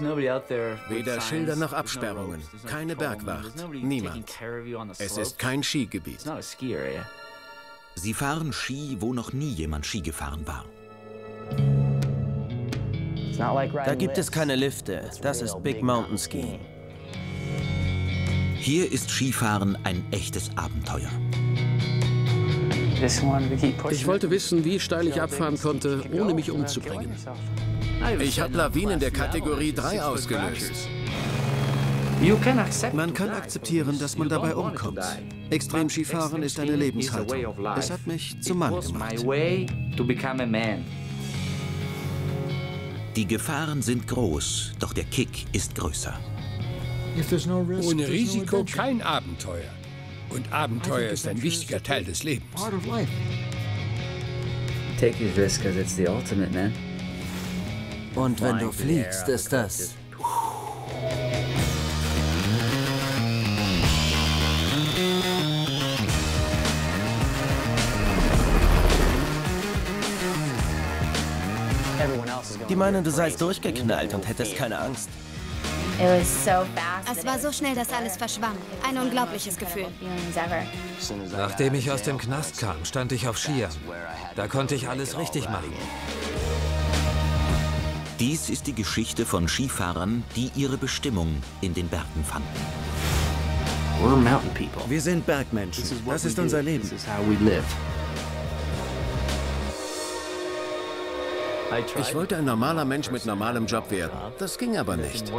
Weder Schilder noch Absperrungen, keine Bergwacht, niemand. Es ist kein Skigebiet. Sie fahren Ski, wo noch nie jemand Ski gefahren war. Da gibt es keine Lifte. Das ist Big Mountain Skiing. Hier ist Skifahren ein echtes Abenteuer. Ich wollte wissen, wie steil ich abfahren konnte, ohne mich umzubringen. Ich habe Lawinen der Kategorie 3 ausgelöst. Man kann akzeptieren, dass man dabei umkommt. Extremskifahren ist eine Lebenshaltung. Es hat mich zum Mann gemacht. Die Gefahren sind groß, doch der Kick ist größer. Ohne Risiko kein Abenteuer. Und Abenteuer ist ein wichtiger Teil des Lebens. Und wenn du fliegst, ist das... Die meinen, du seist durchgeknallt und hättest keine Angst. Es war so schnell, dass alles verschwamm. Ein unglaubliches Gefühl. Nachdem ich aus dem Knast kam, stand ich auf Skiern. Da konnte ich alles richtig machen. Dies ist die Geschichte von Skifahrern, die ihre Bestimmung in den Bergen fanden. Wir sind Bergmenschen. Das ist unser Leben. Ich wollte ein normaler Mensch mit normalem Job werden. Das ging aber nicht.